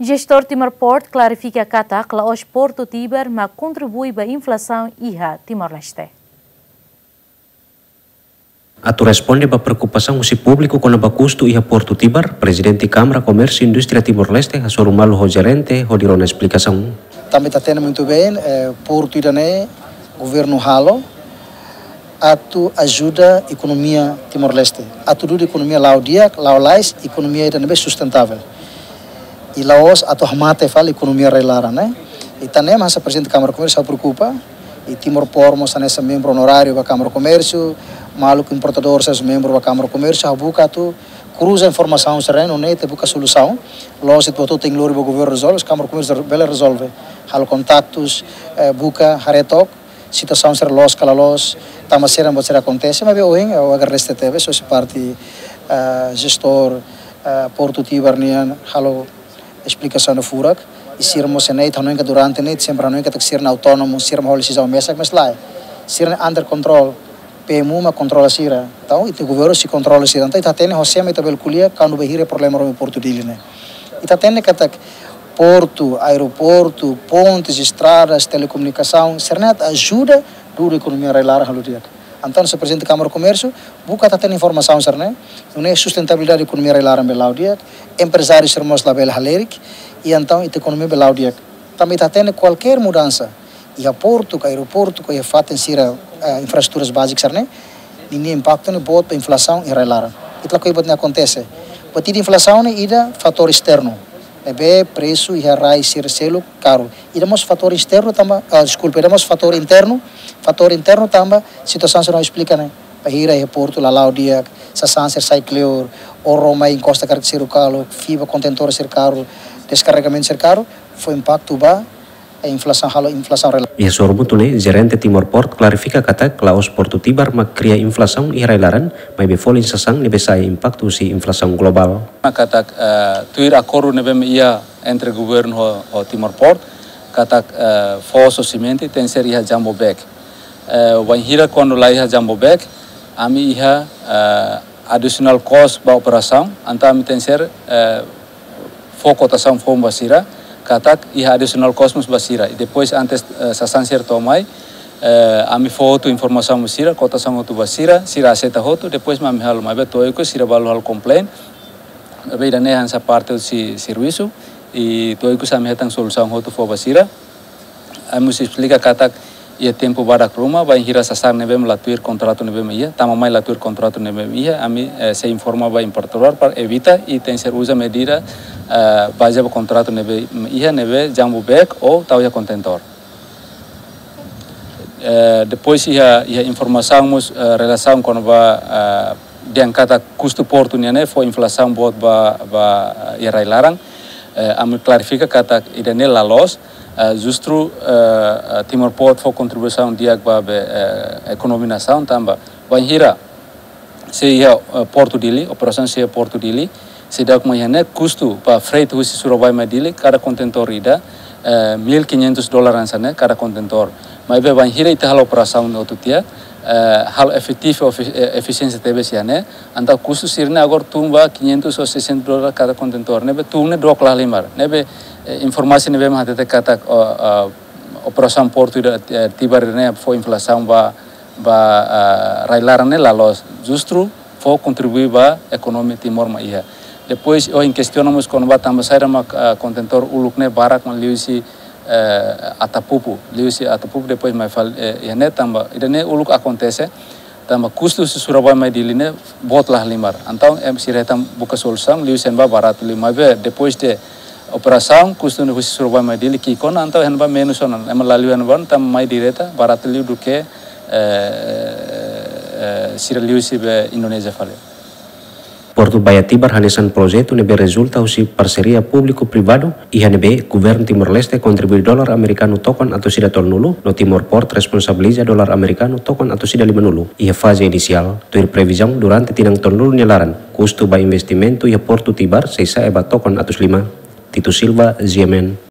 gestor Timor Port clarifica que os Porto Tiber ma contribui para a inflação iha Timor-Leste. Atu responde para a preocupação si público com o custo e a Porto Tibar, presidente Câmara Comércio e Indústria Timor-Leste, a Sorumalo o gerente, o dirá uma explicação. Também está tendo muito bem, eh, Porto Irané, governo Halo, atu ajuda a economia Timor-Leste. Atu a economia laudia, laulais, economia irané sustentável. E Laos atu hamate fala economia relara, né? E também mas a presidente da Câmara Comércio se preocupa, e Timor Pormo, nessa membro honorário da Câmara Comércio, maluco importador, seus membros da Câmara Comércio, a buca tu cruza informação sereno, né, te buca solução. Logo se botou tem glória o governo resolve, a Câmara Comércio bela resolve. Halo contactos, eh, buca, haretok, situação ser los kala los, tama serem ser acontece, mas eu hein, eu agradeço teve, sou parte uh, gestor uh, Porto Tibernian, halo explicação no FURAC e sirmo se neit hanoin ka durante neit sempre hanoin ka tak sirna autonomo sirma hol sisa mesak mas lai sirna under control PMU mas controla sira. Então o governo se controla sira. Então ita tene hosema ita belculia quando behire problema no porto diline. Ita tene ka tak porto aeroporto pontes estradas telecomunicação sirna ajuda a economia a relar haludiak então se presidente da Câmara de Comércio buka tá tendo informação sernet não é sustentabilidade da economia relar belau dia empresários sermos label halerik e então a economia belau dia também está tendo qualquer mudança e a porto, o aeroporto, que é fato em uh, infraestruturas básicas, né? Impacto no bot para inflação e relar. Itu que que acontece. Batida inflação né, ida fator externo. É bebê, preço, e arrai, circelo, caro. Iremos fator externo também, ah, desculpa, iremos fator interno, fator interno também, situação se não explica, né? Bahira, aeroporto, lalau dia, sai cycleur, ou Roma encosta carga ser o calo, fiba, contentor ser caro, descarregamento ser caro, foi impacto, bah, inflação halo inflação relativa. E sorbuto ne gerente Timor Port clarifica kata klaus portu tibar mak kria inflação e relaran mai be folin sasang ne besai impacto si inflação global. Kata uh, tuir acordo ne bem ia entre governo ho, ho Timor Port kata uh, foso cimenti tem ser ia jambo back. Uh, wan hira quando lá ia jambo back ami ia uh, additional cost ba operação anta ami tem ser uh, foco fomba basira katak iha additional cosmos basira. Depois antes uh, sasan ser tomai uh, ami foto informação basira kota sango tu basira sira seta hoto depois mami hal mai beto iko sira balu hal complain beira ne hansa parte si serviço e to iko sami hetang solução hoto fo basira. Ami se explica katak ia tempo barak rumah vai hira sasar nebe melatuir kontratu nebe ia tama mai latuir kontratu nebe ia ami eh, se informa vai importador para evita e tem ser usa medida uh, baseado contrato nebe ia nebe jambu back ou tau ia contentor. Uh, depois ia ia informação mus uh, relação com va uh, diangkata custo porto né foi inflação bot ba ba ia larang uh, ami clarifica kata idane la los Uh, justru uh, Timor Port for contribuição dia ba be uh, economia nação tamba. Vai hira se ia uh, Porto Dili operação se Porto Dili se dá como ia custo para freight husi Surabaya Madili cada contentor ida uh, 1500 dólares né cada contentor. Mas be vai hira ita hal operação no tutia uh, hal efetif eficiência tebe sia né anta custo sirne agora tumba 500 ou 600 dólares cada contentor né be tumne dua kelah limar. Né be informasi nebe mah tete kata operação porto tibar ne foi inflação ba ba railar ne lalos justru foi contribuir ba economia timor ma ia depois o em questionamos quando ba tambah saira ma contentor uluk ne barak ma liusi atapupu. Liusi atapupu depois mai fal ia ne tambah idane uluk acontece tambah custo se Surabaya mai diline bot lah limar. Então em siretam buka solução liusen ba barat lima be depois de operação custo no husi surba mai dili ki kon antau hen ba menu sonan em lalu hen ban tam mai direta barat liu duke sira liu si be Indonesia fale Porto Bayatibar hanesan projeto nebe resulta usi parceria público-privado e hanebe governo Timor-Leste contribui dolar americano tokon atau sida tol nulu no Timor Port responsabiliza dolar americano tokon atau sida lima nulu. Ia fase inicial tuir previsão durante tinang tol nulu nyalaran custo ba investimento ia Porto Tibar seisa eba tokon atus lima Tito Silva, Ziemen.